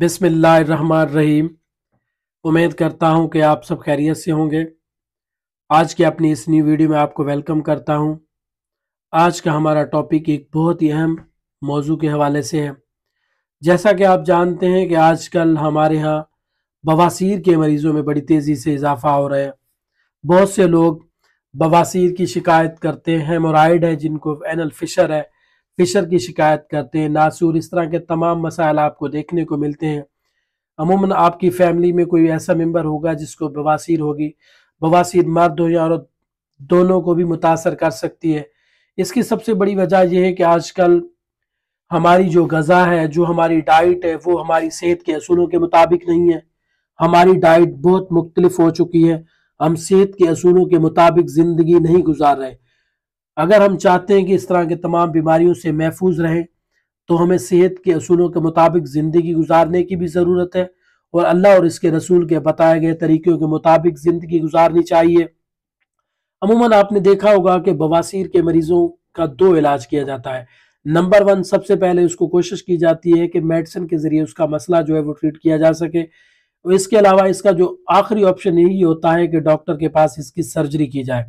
बिस्मिल्लाहिर्रहमानिर्रहीम। उम्मीद करता हूँ कि आप सब खैरियत से होंगे। आज की अपनी इस न्यू वीडियो में आपको वेलकम करता हूँ। आज का हमारा टॉपिक एक बहुत ही अहम मौजू के हवाले से है। जैसा कि आप जानते हैं कि आजकल हमारे यहाँ बवासीर के मरीज़ों में बड़ी तेज़ी से इजाफा हो रहा है। बहुत से लोग बवासीर की शिकायत करते हैं हेमोराइड है जिनको एनल फिशर है। फिशर की शिकायत करते हैं, नासूर, इस तरह के तमाम मसाइल आपको देखने को मिलते हैं। अमूमन आपकी फैमिली में कोई ऐसा मेंबर होगा जिसको बवासीर होगी। बवासीर मर्द हो या औरत, दोनों को भी मुतासर कर सकती है। इसकी सबसे बड़ी वजह यह है कि आजकल हमारी जो गज़ा है, जो हमारी डाइट है, वो हमारी सेहत के असूलों के मुताबिक नहीं है। हमारी डाइट बहुत मुख्तलिफ़ हो चुकी है। हम सेहत के असूलों के मुताबिक ज़िंदगी नहीं गुजार रहे। अगर हम चाहते हैं कि इस तरह के तमाम बीमारियों से महफूज रहें तो हमें सेहत के असूलों के मुताबिक ज़िंदगी गुजारने की भी ज़रूरत है और अल्लाह और इसके रसूल के बताए गए तरीक़ों के मुताबिक ज़िंदगी गुजारनी चाहिए। अमूमन आपने देखा होगा कि बवासीर के मरीज़ों का दो इलाज किया जाता है। नंबर वन, सबसे पहले उसको कोशिश की जाती है कि मेडिसिन के ज़रिए उसका मसला जो है वो ट्रीट किया जा सके। इसके अलावा इसका जो आखिरी ऑप्शन यही होता है कि डॉक्टर के पास इसकी सर्जरी की जाए।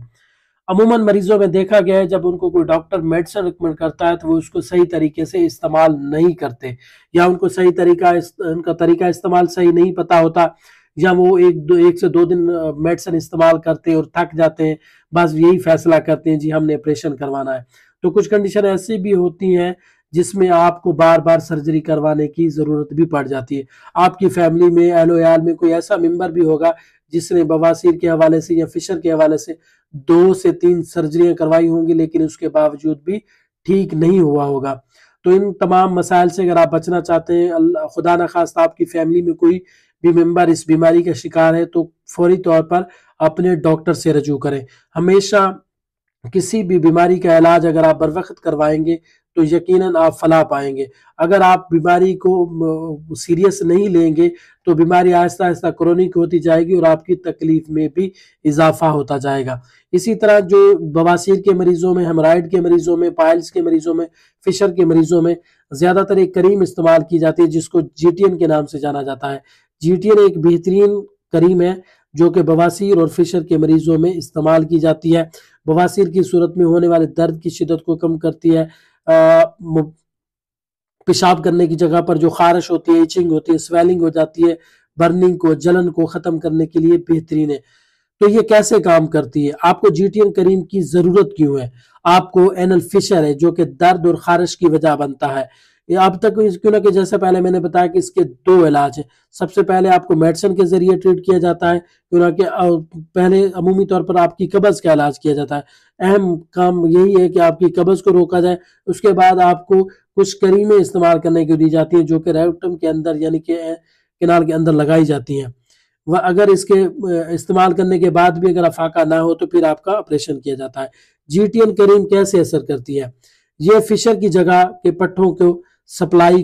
अमूमन मरीजों में देखा गया है, जब उनको कोई डॉक्टर मेडिसिन रिकमेंड करता है तो वो उसको सही तरीके से इस्तेमाल नहीं करते। या उनको सही तरीका उनका तरीका इस्तेमाल सही नहीं पता होता, या वो एक दो, एक से दो दिन मेडिसिन इस्तेमाल करते हैं और थक जाते हैं, बस यही फैसला करते हैं, जी हमने ऑपरेशन करवाना है। तो कुछ कंडीशन ऐसी भी होती हैं जिसमें आपको बार बार सर्जरी करवाने की ज़रूरत भी पड़ जाती है। आपकी फैमिली में, एलोयाल में कोई ऐसा मेंबर भी होगा जिसने बवासीर के हवाले से या फिशर के हवाले से दो से तीन सर्जरियाँ करवाई होंगी, लेकिन उसके बावजूद भी ठीक नहीं हुआ होगा। तो इन तमाम मसाइल से अगर आप बचना चाहते हैं खुदा न खास्ता आपकी फैमिली में कोई भी मेंबर इस बीमारी का शिकार है तो फौरी तौर पर अपने डॉक्टर से रजू करें। हमेशा किसी भी बीमारी का इलाज अगर आप बर वक्त करवाएँगे तो यकीनन आप फला पाएँगे। अगर आप बीमारी को सीरियस नहीं लेंगे तो बीमारी आहिस्ता आहिस्ता क्रोनिक होती जाएगी और आपकी तकलीफ़ में भी इजाफा होता जाएगा। इसी तरह जो बवासीर के मरीजों में, हेमराइड के मरीजों में, पायल्स के मरीजों में, फिशर के मरीजों में ज़्यादातर एक करीम इस्तेमाल की जाती है, जिसको जीटीएन के नाम से जाना जाता है। जीटीएन एक बेहतरीन करीम है, जो कि बवासीर और फिशर के मरीजों में इस्तेमाल की जाती है। बवासीर की सूरत में होने वाले दर्द की शिदत को कम करती है पेशाब करने की जगह पर जो खारिश होती है, इचिंग होती है, स्वेलिंग हो जाती है, बर्निंग को, जलन को ख़त्म करने के लिए बेहतरीन है। तो ये कैसे काम करती है? आपको जीटीएन करीम की ज़रूरत क्यों है? आपको एनल फिशर है, जो कि दर्द और खारिश की वजह बनता है। अब तक क्यों ना कि जैसे पहले मैंने बताया कि इसके दो इलाज हैं। सबसे पहले आपको मेडिसिन के ज़रिए ट्रीट किया जाता है, क्यों ना कि पहले अमूमी तौर पर आपकी कब्ज का इलाज किया जाता है। अहम काम यही है कि आपकी कब्ज को रोका जाए, उसके बाद आपको कुछ करीमें इस्तेमाल करने की दी जाती हैं, जो कि रेक्टम के अंदर, यानी कि किनाल के अंदर लगाई जाती हैं। वह अगर इसके इस्तेमाल करने के बाद भी अगर अफाका ना हो तो फिर आपका ऑपरेशन किया जाता है। जी टी करीम कैसे असर करती है? ये फिशर की जगह के पट्टों को सप्लाई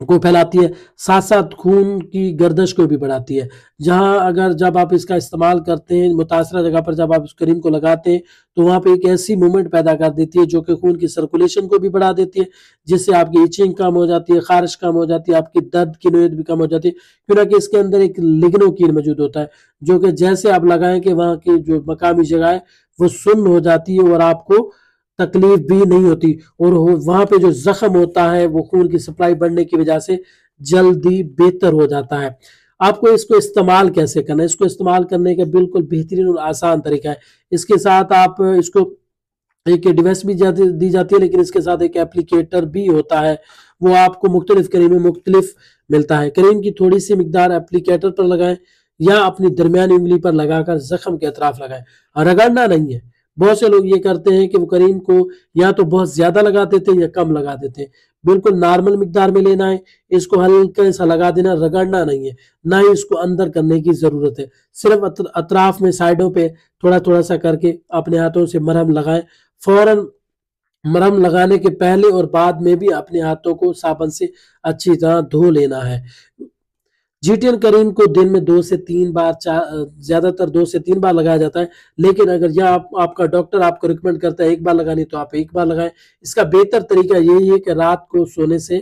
को फैलाती है साथ साथ खून की गर्दश को भी बढ़ाती है। जहाँ अगर जब आप इसका इस्तेमाल करते हैं, मुतासर जगह पर जब आप इस क्रीम को लगाते हैं तो वहाँ पे एक ऐसी मूवमेंट पैदा कर देती है जो कि खून की सर्कुलेशन को भी बढ़ा देती है, जिससे आपकी इचिंग कम हो जाती है, खारिश कम हो जाती है, आपकी दर्द की नोयत भी कम हो जाती है। क्यों ना कि इसके अंदर एक लिग्नो लिग्नोकीन मौजूद होता है, जो कि जैसे आप लगाएँ कि वहाँ की जो मकामी जगह है, वो सुन्न हो जाती है और आपको तकलीफ़ भी नहीं होती और वहाँ पे जो जख्म होता है, वो खून की सप्लाई बढ़ने की वजह से जल्दी बेहतर हो जाता है। आपको इसको इस्तेमाल कैसे करना है? इसको इस्तेमाल करने का बिल्कुल बेहतरीन और आसान तरीका है। इसके साथ आप इसको एक डिवाइस भी जाती, दी जाती है, लेकिन इसके साथ एक एप्लीकेटर भी होता है। वो आपको मुख्तलिफ़ करीम में मुख्तलिफ़ मिलता है। करीम की थोड़ी सी मकदार एप्लीकेटर पर लगाएँ या अपनी दरमियानी उंगली पर लगाकर जख्म के अतराफ लगाएँ। रगड़ना नहीं है बहुत से लोग ये करते हैं कि वो करीम को या तो बहुत ज़्यादा लगा देते हैं या कम लगा देते हैं बिल्कुल नॉर्मल मिकदार में लेना है, इसको हल्का सा लगा देना, रगड़ना नहीं है। ना ही इसको अंदर करने की ज़रूरत है। सिर्फ़ अतराफ में साइडों पे थोड़ा थोड़ा सा करके अपने हाथों से मरहम लगाएँ। फ़ौरन मरहम लगाने के पहले और बाद में भी अपने हाथों को साबन से अच्छी तरह धो लेना है। जीटीएन करीम को दिन में दो से तीन बार ज़्यादातर दो से तीन बार लगाया जाता है लेकिन अगर यह आप, आपका डॉक्टर आपको रिकमेंड करता है एक बार लगानी तो आप एक बार लगाएँ। इसका बेहतर तरीका यही है कि रात को सोने से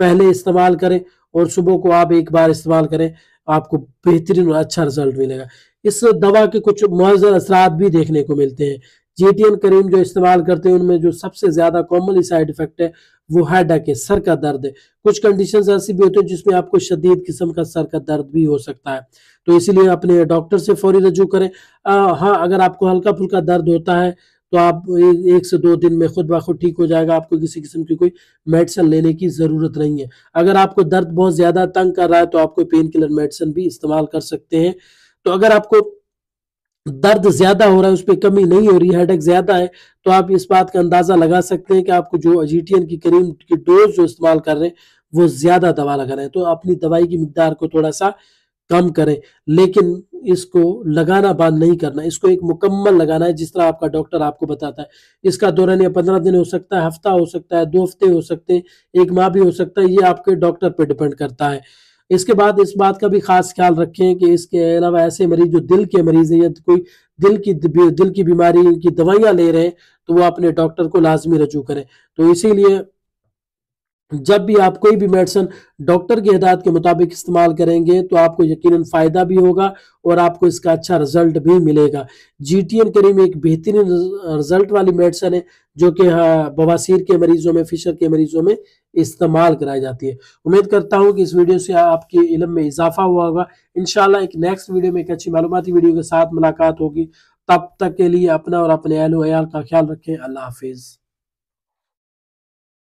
पहले इस्तेमाल करें और सुबह को आप एक बार इस्तेमाल करें आपको बेहतरीन और अच्छा रिज़ल्ट मिलेगा। इस दवा के कुछ मुआजर असरात भी देखने को मिलते हैं। जीटीएन करीम जो इस्तेमाल करते हैं, उनमें जो सबसे ज़्यादा कॉमनली साइड इफ़ेक्ट है, वो हेडेक है सर का दर्द। है कुछ कंडीशन ऐसी भी होती है जिसमें आपको शदीद किस्म का सर का दर्द भी हो सकता है। तो इसीलिए अपने डॉक्टर से फौरी रजू करें। हाँ अगर आपको हल्का फुल्का दर्द होता है तो आप एक से दो दिन में खुद ब खुद ठीक हो जाएगा। आपको किसी किस्म की कोई मेडिसिन लेने की ज़रूरत नहीं है। अगर आपको दर्द बहुत ज़्यादा तंग कर रहा है तो आप कोई पेन किलर मेडिसिन भी इस्तेमाल कर सकते हैं। तो अगर आपको दर्द ज़्यादा हो रहा है, उस पर कमी नहीं हो रही हेडेक ज़्यादा है तो आप इस बात का अंदाज़ा लगा सकते हैं कि आपको जो अजीटियन की करीम की डोज जो इस्तेमाल कर रहे हैं, वो ज़्यादा दवा लगा रहे हैं। तो अपनी दवाई की मकदार को थोड़ा सा कम करें, लेकिन इसको लगाना बंद नहीं करना, इसको एक मुकम्मल लगाना है, जिस तरह आपका डॉक्टर आपको बताता है। इसका दौरान या पंद्रह दिन हो सकता है, हफ़्ता हो सकता है, दो हफ़्ते हो सकते हैं, एक माह भी हो सकता है, ये आपके डॉक्टर पर डिपेंड करता है। इसके बाद इस बात का भी खास ख्याल रखें कि इसके अलावा ऐसे मरीज़ जो दिल के मरीज़ हैं, या कोई दिल की दिल की बीमारी की दवाइयाँ ले रहे हैं तो वो अपने डॉक्टर को लाजमी रजू करें। तो इसीलिए जब भी आप कोई भी मेडिसन डॉक्टर की हिदायत के मुताबिक इस्तेमाल करेंगे तो आपको यकीनन फ़ायदा भी होगा और आपको इसका अच्छा रिज़ल्ट भी मिलेगा। जी टी एन करीम एक बेहतरीन रिज़ल्ट वाली मेडिसन है जो कि हाँ, बवासीर के मरीजों में फिशर के मरीजों में इस्तेमाल कराई जाती है। उम्मीद करता हूँ कि इस वीडियो से आपके इलम में इजाफा हुआ होगा। इनशाला एक नेक्स्ट वीडियो में एक अच्छी मालूमती वीडियो के साथ मुलाकात होगी। तब तक के लिए अपना और अपने अहल का ख्याल रखें। अल्लाह हाफिज़।